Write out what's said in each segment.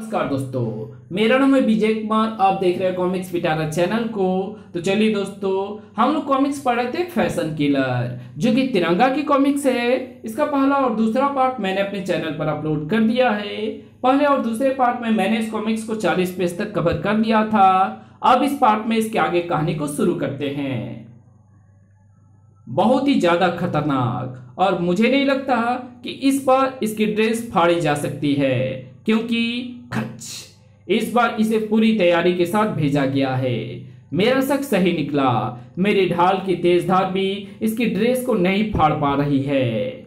नमस्कार दोस्तों, मेरा नाम है विजय कुमार, आप देख रहे हैं कॉमिक्स पिटारा चैनल को। तो चलिए दोस्तों, हम लोग कॉमिक्स पढ़ रहे थे फ़ैशन किलर जो कि तिरंगा की कॉमिक्स है। इसका पहला और दूसरा पार्ट मैंने अपने चैनल पर अपलोड कर दिया है। पहले और दूसरे पार्ट में मैंने इस कॉमिक्स को 40 पेज तक कवर कर दिया था। अब इस पार्ट में इसके आगे कहानी को शुरू करते हैं। बहुत ही ज़्यादा खतरनाक, और मुझे नहीं लगता कि इस बार इसकी ड्रेस फाड़ी जा सकती है। क्योंकि खच, इस बार इसे पूरी तैयारी के साथ भेजा गया है। मेरा शक सही निकला। मेरी ढाल की तेज धार भी इसकी ड्रेस को नहीं फाड़ पा रही है।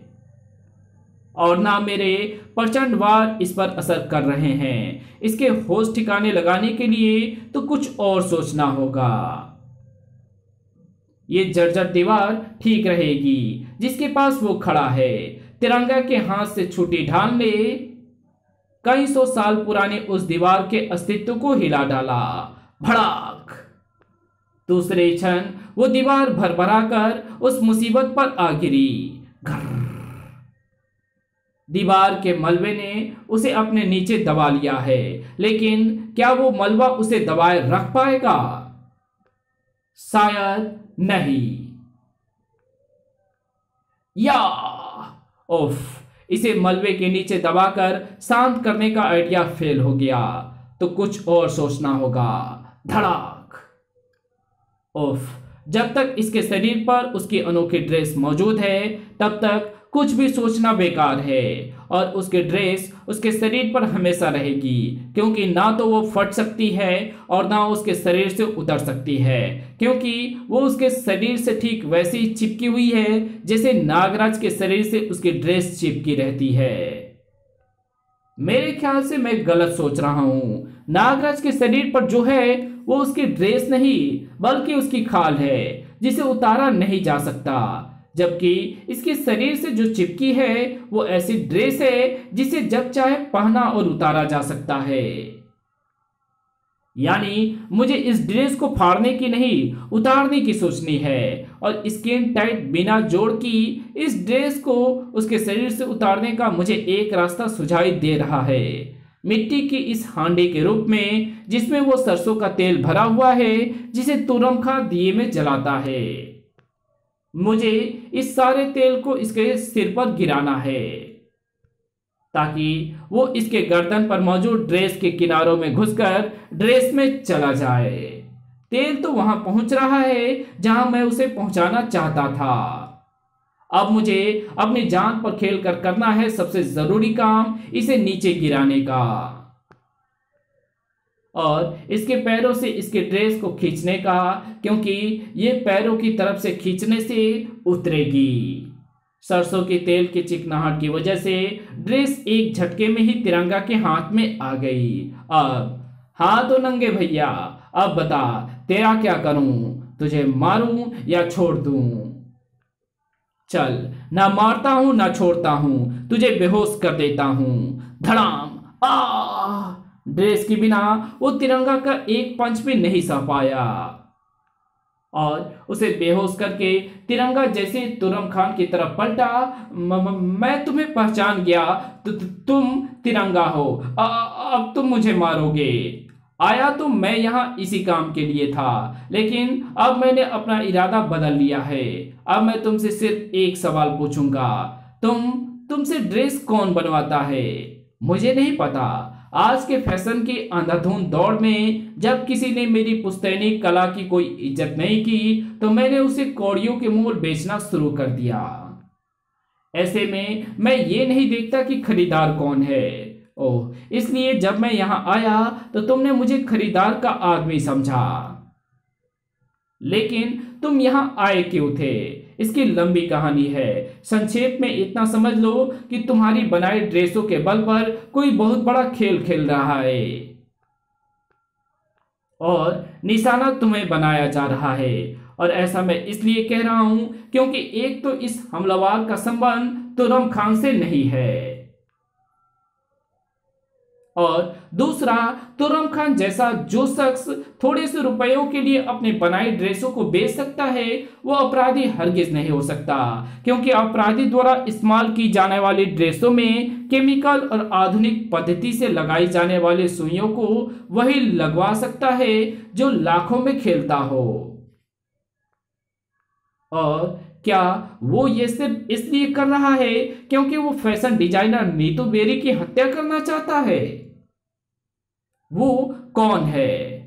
और ना मेरे प्रचंड वार इस पर असर कर रहे हैं। इसके होश ठिकाने लगाने के लिए तो कुछ और सोचना होगा। ये जर्जर दीवार ठीक रहेगी, जिसके पास वो खड़ा है। तिरंगा के हाथ से छूटी ढाल ने कई सौ साल पुराने उस दीवार के अस्तित्व को हिला डाला। भड़ाक। दूसरे क्षण वो दीवार भरभरा कर उस मुसीबत पर आ गिरी। दीवार के मलबे ने उसे अपने नीचे दबा लिया है, लेकिन क्या वो मलबा उसे दबाए रख पाएगा? शायद नहीं। या! ओफ इसे मलबे के नीचे दबाकर शांत करने का आइडिया फेल हो गया। तो कुछ और सोचना होगा। धड़ाक। ओफ जब तक इसके शरीर पर उसकी अनोखी ड्रेस मौजूद है, तब तक कुछ भी सोचना बेकार है। और उसके ड्रेस उसके शरीर पर हमेशा रहेगी, क्योंकि ना तो वो फट सकती है और ना उसके शरीर से उतर सकती है, क्योंकि वो उसके शरीर से ठीक वैसी ही चिपकी हुई है, जैसे नागराज के शरीर से उसकी ड्रेस चिपकी रहती है। मेरे ख्याल से मैं गलत सोच रहा हूँ। नागराज के शरीर पर जो है, वो उसकी ड्रेस नहीं, बल्कि उसकी खाल है, जिसे उतारा नहीं जा सकता। जबकि इसके शरीर से जो चिपकी है, वो ऐसी ड्रेस है जिसे जब चाहे पहना और उतारा जा सकता है। यानी मुझे इस ड्रेस को फाड़ने की नहीं, उतारने की सोचनी है और स्किन टाइट बिना जोड़ की इस ड्रेस को उसके शरीर से उतारने का मुझे एक रास्ता सुझाई दे रहा है। मिट्टी की इस हांडी के रूप में, जिसमें वो सरसों का तेल भरा हुआ है, जिसे तुरम खा दिए में जलाता है। मुझे इस सारे तेल को इसके सिर पर गिराना है, ताकि वो इसके गर्दन पर मौजूद ड्रेस के किनारों में घुसकर ड्रेस में चला जाए। तेल तो वहाँ पहुँच रहा है, जहाँ मैं उसे पहुंचाना चाहता था। अब मुझे अपनी जान पर खेल कर करना है सबसे ज़रूरी काम, इसे नीचे गिराने का। और इसके पैरों से इसके ड्रेस को खींचने का, क्योंकि ये पैरों की तरफ़ से खींचने से उतरेगी। सरसों के तेल की चिकनाहट की वजह से ड्रेस एक झटके में ही तिरंगा के हाथ में आ गई। अब हाँ तो नंगे भैया, अब बता, तेरा क्या करूँ? तुझे मारूं या छोड़ दूँ? चल, ना मारता हूँ, ना छोड़ता हूँ, तुझे बेहोश कर देता हूँ। धड़ाम आ ड्रेस के बिना वो तिरंगा का एक पंच भी नहीं सह पाया। और उसे बेहोश करके तिरंगा जैसे तुरम खान की तरफ़ पलटा मैं तुम्हें पहचान गया तु, तुम तिरंगा हो अब तुम मुझे मारोगे। आया तो मैं यहाँ इसी काम के लिए था लेकिन अब मैंने अपना इरादा बदल लिया है। अब मैं तुमसे सिर्फ़ एक सवाल पूछूँगा तुम तुमसे ड्रेस कौन बनवाता है? मुझे नहीं पता। आज के फ़ैशन की अंधाधुंध दौड़ में, जब किसी ने मेरी पुस्तैनी कला की कोई इज़्ज़त नहीं की तो मैंने उसे कौड़ियों के मूल बेचना शुरू कर दिया। ऐसे में, मैं ये नहीं देखता कि खरीदार कौन है। ओह, इसलिए जब मैं यहाँ आया तो तुमने मुझे खरीदार का आदमी समझा। लेकिन तुम यहाँ आए क्यों थे? इसकी लंबी कहानी है। संक्षेप में इतना समझ लो कि तुम्हारी बनाई ड्रेसों के बल पर कोई बहुत बड़ा खेल खेल रहा है। और निशाना तुम्हें बनाया जा रहा है। और ऐसा मैं इसलिए कह रहा हूँ क्योंकि एक तो इस हमलावर का संबंध तुरम खान से नहीं है। और दूसरा, तुरम खान जैसा जो शख्स थोड़े से रुपयों के लिए अपने बनाई ड्रेसों को बेच सकता है, वो अपराधी हरगिज नहीं हो सकता। क्योंकि अपराधी द्वारा इस्तेमाल की जाने वाली ड्रेसों में केमिकल और आधुनिक पद्धति से लगाई जाने वाली सुइयों को वही लगवा सकता है जो लाखों में खेलता हो। और क्या वो ये सिर्फ़ इसलिए कर रहा है क्योंकि वो फ़ैशन डिज़ाइनर नीतू बेरी की हत्या करना चाहता है? वो कौन है?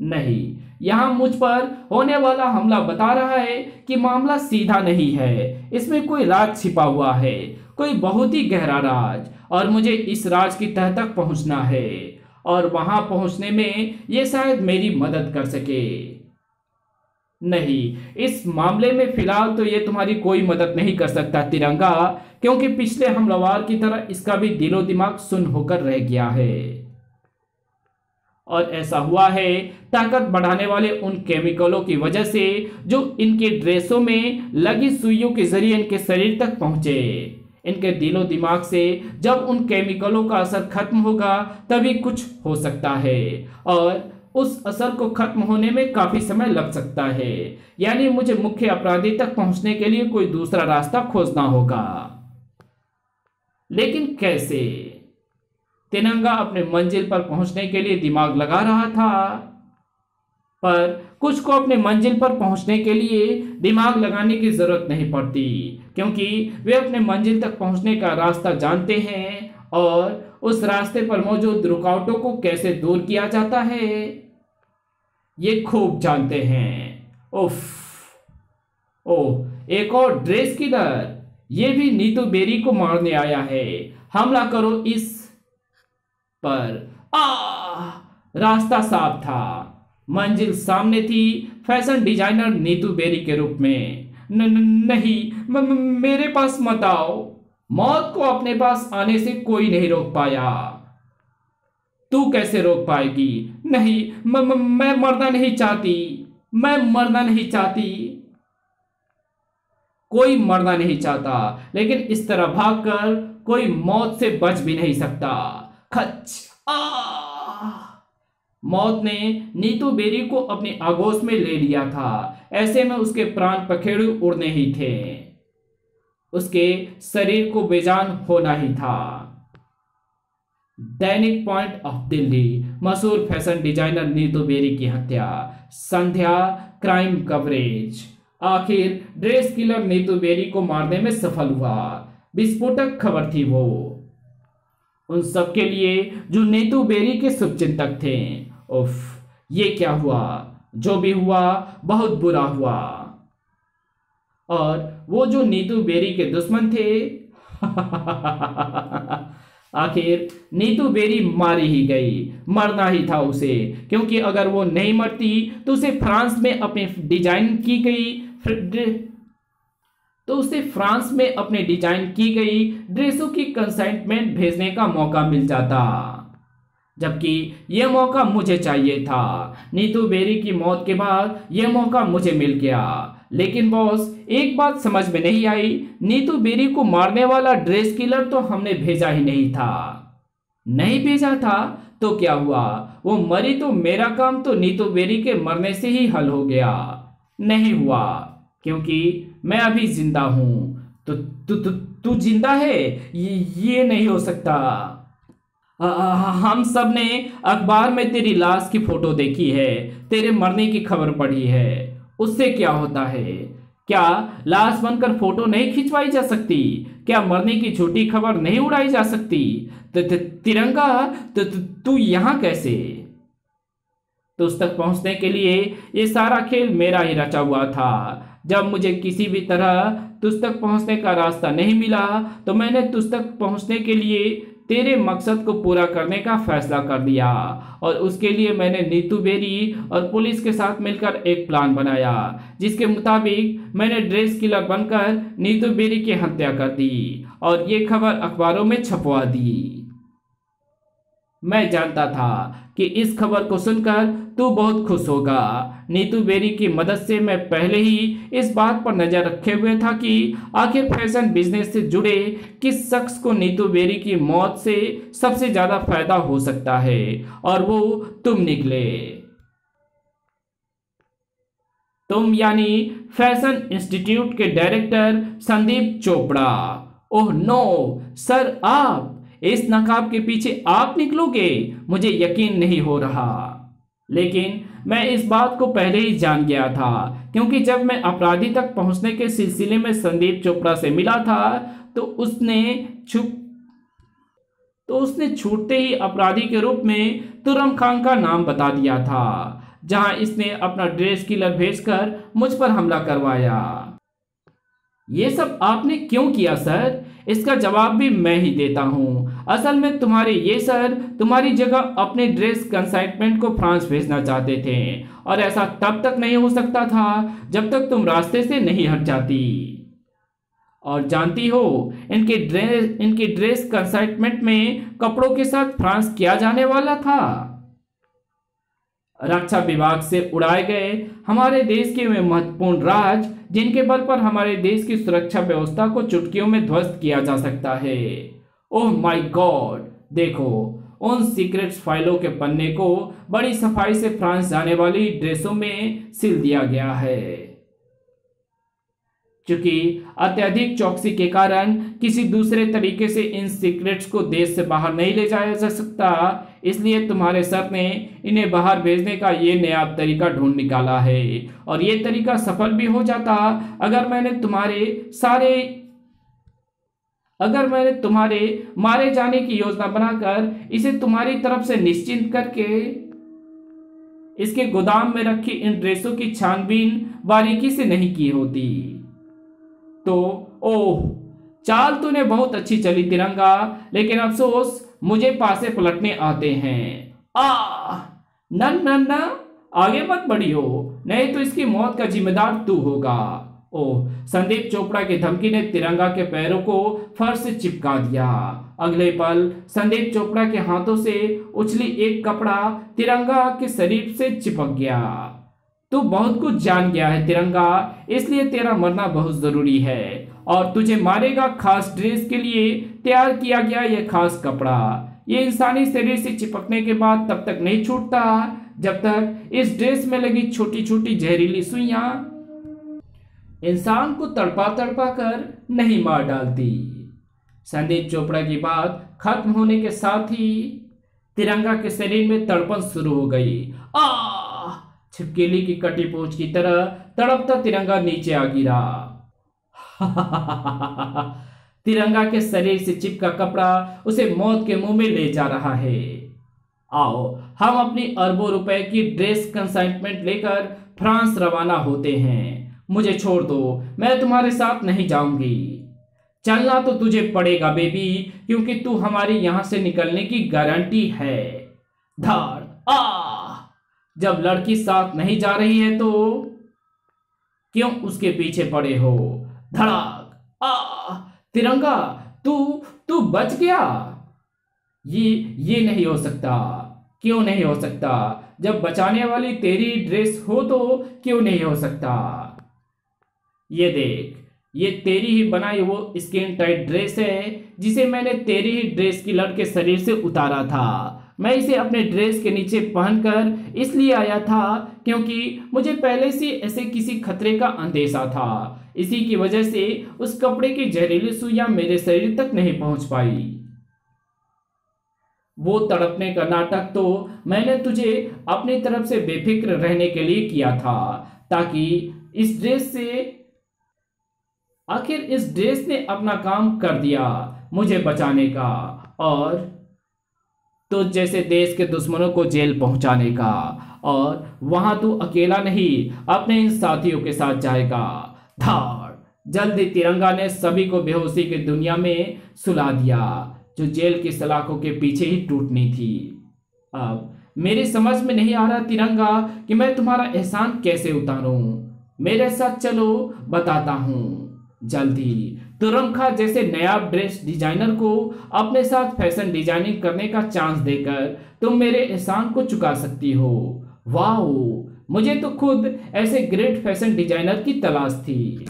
नहीं, यहाँ मुझ पर होने वाला हमला बता रहा है कि मामला सीधा नहीं है। इसमें कोई राज छिपा हुआ है, कोई बहुत ही गहरा राज, और मुझे इस राज की तह तक पहुँचना है। और वहाँ पहुँचने में ये शायद मेरी मदद कर सके। नहीं, इस मामले में फ़िलहाल तो ये तुम्हारी कोई मदद नहीं कर सकता, तिरंगा, क्योंकि पिछले हमलावर की तरह इसका भी दिलो दिमाग सुन होकर रह गया है। और ऐसा हुआ है, ताकत बढ़ाने वाले उन केमिकलों की वजह से जो इनके ड्रेसों में लगी सुइयों के ज़रिए इनके शरीर तक पहुँचे। इनके दिलो दिमाग से जब उन केमिकलों का असर खत्म होगा, तभी कुछ हो सकता है। और उस असर को खत्म होने में काफ़ी समय लग सकता है। यानी मुझे मुख्य अपराधी तक पहुँचने के लिए कोई दूसरा रास्ता खोजना होगा। लेकिन कैसे? तिरंगा अपने मंजिल पर पहुँचने के लिए दिमाग लगा रहा था, पर कुछ को अपने मंजिल पर पहुँचने के लिए दिमाग लगाने की ज़रूरत नहीं पड़ती। क्योंकि वे अपने मंजिल तक पहुँचने का रास्ता जानते हैं और उस रास्ते पर मौजूद रुकावटों को कैसे दूर किया जाता है, ये खूब जानते हैं। उफ। ओ एक और ड्रेस किलर ये भी नीतू बेरी को मारने आया है। हमला करो इस पर। आ रास्ता साफ़ था। मंजिल सामने थी फ़ैशन डिज़ाइनर नीतू बेरी के रूप में। न, न, नहीं म, म, मेरे पास मत आओ। मौत को अपने पास आने से कोई नहीं रोक पाया। तू कैसे रोक पाएगी? नहीं म, म, मैं मरना नहीं चाहती। मैं मरना नहीं चाहती। कोई मरना नहीं चाहता लेकिन इस तरह भागकर कोई मौत से बच भी नहीं सकता। खच आ! मौत ने नीतू बेरी को अपनी आगोश में ले लिया था। ऐसे में उसके प्राण पखेड़ू उड़ने ही थे। उसके शरीर को बेजान होना ही था। दैनिक पॉइंट ऑफ़ दिल्ली, मशहूर फ़ैशन डिज़ाइनर नीतू बेरी की हत्या, संध्या क्राइम कवरेज। आखिर ड्रेस किलर नीतू बेरी को मारने में सफल हुआ। विस्फोटक खबर थी वो। उन सबके लिए जो नेतू बेरी के शुभचिंतक थे। उफ, ये क्या हुआ? जो भी हुआ, बहुत बुरा हुआ। और वो जो नीतू बेरी के दुश्मन थे, आखिर नीतू बेरी मारी ही गई, मरना ही था उसे। क्योंकि अगर वो नहीं मरती तो उसे फ्रांस में अपने डिज़ाइन की गई तो उसे फ्रांस में अपने डिज़ाइन की गई, ड्रेसों की कंसाइनमेंट भेजने का मौका मिल जाता। जबकि यह मौका मुझे चाहिए था। नीतू बेरी की मौत के बाद यह मौका मुझे मिल गया। लेकिन बॉस एक बात समझ में नहीं आई। नीतू बेरी को मारने वाला ड्रेस किलर तो हमने भेजा ही नहीं था। नहीं भेजा था? तो क्या हुआ? वो मरी तो मेरा काम तो नीतू बेरी के मरने से ही हल हो गया। नहीं हुआ क्योंकि मैं अभी ज़िंदा हूँ। तो तू तू तू ज़िंदा है? ये, ये नहीं हो सकता। हम सबने अखबार में तेरी लाश की फ़ोटो देखी है, तेरे मरने की खबर पढ़ी है। उससे क्या होता है? क्या लाश बनकर फ़ोटो नहीं खिंचवाई जा सकती? क्या मरने की झूठी खबर नहीं उड़ाई जा सकती? तिरंगा तो तू यहाँ कैसे? तो उस तक पहुँचने के लिए ये सारा खेल मेरा ही रचा हुआ था। जब मुझे किसी भी तरह तुझ तक पहुँचने का रास्ता नहीं मिला तो मैंने तुझ तक पहुँचने के लिए तेरे मकसद को पूरा करने का फैसला कर दिया। और उसके लिए मैंने नीतू बेरी और पुलिस के साथ मिलकर एक प्लान बनाया, जिसके मुताबिक मैंने ड्रेस किलर बनकर नीतू बेरी की हत्या कर दी और ये खबर अखबारों में छपवा दी। मैं जानता था कि इस खबर को सुनकर तू बहुत खुश होगा। नीतू बेरी की मदद से मैं पहले ही इस बात पर नज़र रखे हुए था कि आखिर फ़ैशन बिज़नेस से जुड़े किस शख्स को नीतू बेरी की मौत से सबसे ज़्यादा फ़ायदा हो सकता है? और वो तुम निकले। तुम यानी फ़ैशन इंस्टीट्यूट के director Sandeep Chopra. Oh no, sir आप! इस नकाब के पीछे आप निकलोगे? मुझे यकीन नहीं हो रहा। लेकिन मैं इस बात को पहले ही जान गया था, क्योंकि जब मैं अपराधी तक पहुँचने के सिलसिले में संदीप चोपड़ा से मिला था तो उसने छुप तो उसने छूटते ही अपराधी के रूप में तुरम खान का नाम बता दिया था, जहाँ इसने अपना ड्रेस किलर भेजकर मुझ पर हमला करवाया। ये सब आपने क्यों किया, सर? इसका जवाब भी मैं ही देता हूँ। असल में तुम्हारे ये सर तुम्हारी जगह अपने ड्रेस कंसाइनमेंट को फ्रांस भेजना चाहते थे। और ऐसा तब तक नहीं हो सकता था जब तक तुम रास्ते से नहीं हट जाती। और जानती हो, इनके ड्रेस इनके ड्रेस कंसाइनमेंट में कपड़ों के साथ फ्रांस किया जाने वाला था? रक्षा विभाग से उड़ाए गए हमारे देश के वे महत्वपूर्ण राज, जिनके बल पर हमारे देश की सुरक्षा व्यवस्था को चुटकियों में ध्वस्त किया जा सकता है। Oh my god! देखो, उन सीक्रेट फाइलों के पन्ने को बड़ी सफ़ाई से फ्रांस जाने वाली ड्रेसों में सिल दिया गया है। क्योंकि अत्यधिक चौकसी के कारण किसी दूसरे तरीके से इन सीक्रेट्स को देश से बाहर नहीं ले जाया जा सकता। इसलिए तुम्हारे सर ने इन्हें बाहर भेजने का ये नया तरीका ढूंढ निकाला है। और ये तरीका सफल भी हो जाता। अगर मैंने तुम्हारे सारे अगर मैंने तुम्हारे मारे जाने की योजना बनाकर इसे तुम्हारी तरफ़ से निश्चिंत करके इसके गोदाम में रखी इन ड्रेसों की छानबीन बारीकी से नहीं की होती। तो ओह, चाल तूने बहुत अच्छी चली तिरंगा, लेकिन अफसोस, मुझे पासे पलटने आते हैं। आ, नन नन न आगे मत बढ़ियो नहीं तो इसकी मौत का जिम्मेदार तू होगा। ओह, संदीप चोपड़ा की धमकी ने तिरंगा के पैरों को फर्श से चिपका दिया। अगले पल, संदीप चोपड़ा के हाथों से उछली एक कपड़ा तिरंगा के शरीर से चिपक गया। तू बहुत कुछ जान गया है तिरंगा, इसलिए तेरा मरना बहुत ज़रूरी है। और तुझे मारेगा खास ड्रेस के लिए तैयार किया गया यह खास कपड़ा। ये इंसानी शरीर से चिपकने के बाद तब तक नहीं छूटता, जब तक इस ड्रेस में लगी छोटी छोटी जहरीली सुइया इंसान को तड़पा तड़पा कर नहीं मार डालती। संदीप चोपड़ा की बात खत्म होने के साथ ही तिरंगा के शरीर में तड़पन शुरू हो गई। आ! छिपकेली की कटी पोच की तरह तड़पता तिरंगा नीचे आ गिरा। तिरंगा के शरीर से चिपका कपड़ा उसे मौत के मुँह में ले जा रहा है। आओ, हम अपनी अरबों रुपए की ड्रेस कंसाइनमेंट लेकर फ्रांस रवाना होते हैं। मुझे छोड़ दो, मैं तुम्हारे साथ नहीं जाऊँगी। चलना तो तुझे पड़ेगा, बेबी, क्योंकि तू हमारी यहाँ से निकलने की गारंटी है। धार जब लड़की साथ नहीं जा रही है तो क्यों उसके पीछे पड़े हो? धड़ाक। आ, तिरंगा, तू तू बच गया। ये ये नहीं हो सकता। क्यों नहीं हो सकता? जब बचाने वाली तेरी ड्रेस हो तो क्यों नहीं हो सकता? ये देख, ये तेरी ही बनाई वो स्किन टाइट ड्रेस है, जिसे मैंने तेरी ही ड्रेस की लड़के शरीर से उतारा था। मैं इसे अपने ड्रेस के नीचे पहनकर इसलिए आया था क्योंकि मुझे पहले से ऐसे किसी खतरे का अंदेशा था। इसी की वजह से उस कपड़े की जहरीली सुइयाँ मेरे शरीर तक नहीं पहुँच पाई। वो तड़पने का नाटक तो मैंने तुझे अपनी तरफ़ से बेफिक्र रहने के लिए किया था, ताकि इस ड्रेस से आखिर इस ड्रेस ने अपना काम कर दिया मुझे बचाने का और तो जैसे देश के दुश्मनों को जेल पहुँचाने का, और वहाँ तू अकेला नहीं, अपने इन साथियों के साथ जाएगा। धाड़ जल्दी तिरंगा ने सभी को बेहोशी की दुनिया में सुला दिया, जो जेल की सलाखों के पीछे ही टूटनी थी। अब मेरी समझ में नहीं आ रहा तिरंगा कि मैं तुम्हारा एहसान कैसे उतारूं। मेरे साथ चलो, बताता हूँ। जल्दी तुरम खा जैसे नया ड्रेस डिज़ाइनर को अपने साथ फ़ैशन डिज़ाइनिंग करने का चांस देकर तुम मेरे एहसान को चुका सकती हो। वाह मुझे तो खुद ऐसे ग्रेट फ़ैशन डिज़ाइनर की तलाश थी।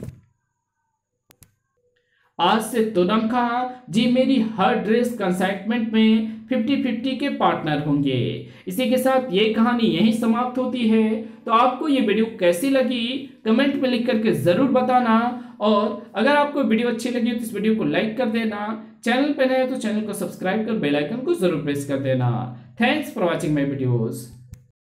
आज से तुरम खां जी मेरी हर ड्रेस कंसाइटमेंट में फिफ्टी फिफ्टी के पार्टनर होंगे। इसी के साथ ये कहानी यहीं समाप्त होती है। तो आपको ये वीडियो कैसी लगी? कमेंट में लिख करके ज़रूर बताना। और अगर आपको वीडियो अच्छी लगी तो इस वीडियो को लाइक कर देना। चैनल पर नए तो चैनल को सब्सक्राइब कर बेलाइकन को ज़रूर प्रेस कर देना। Thanks for watching my videos